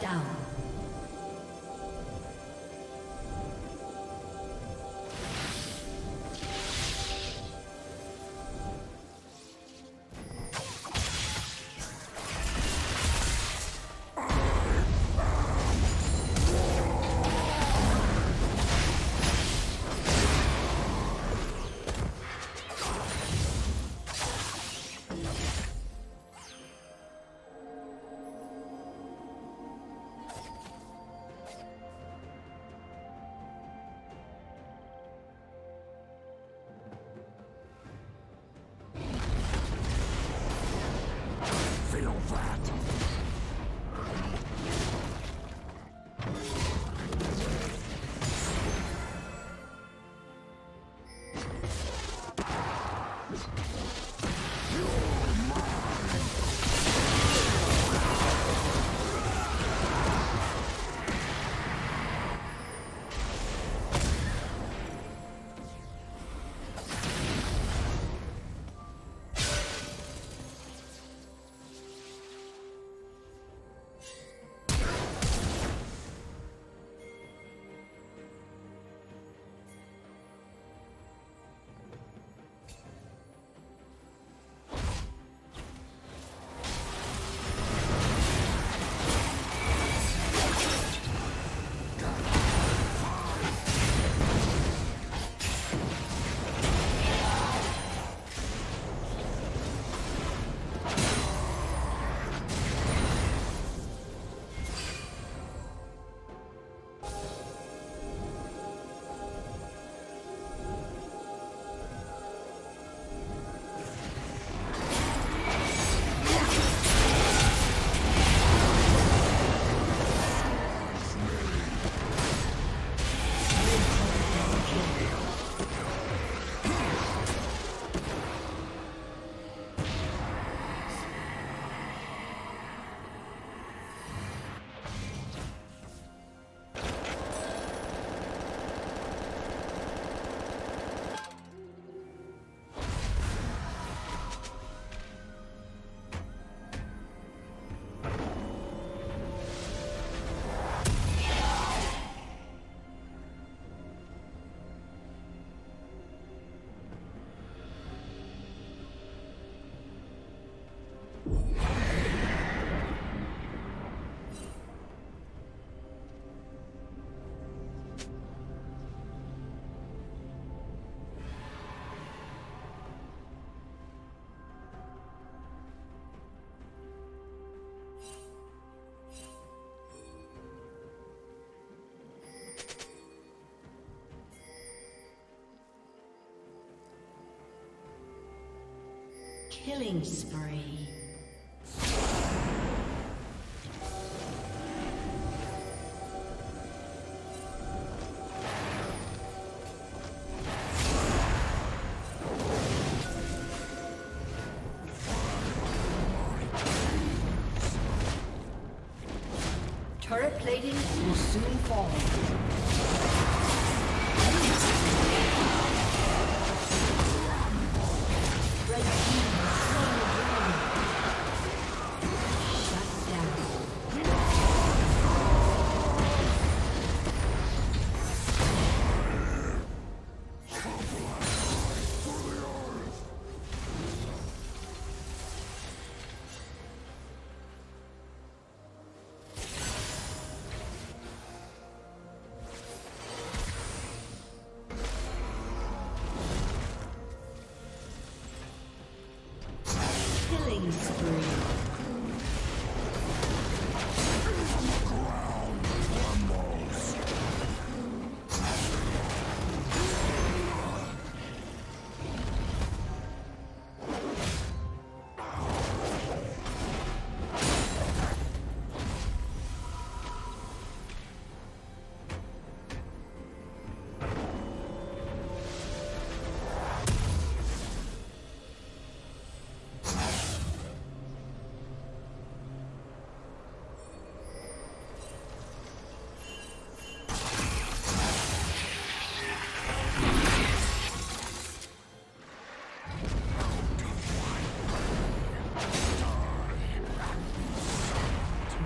down. Killing spree.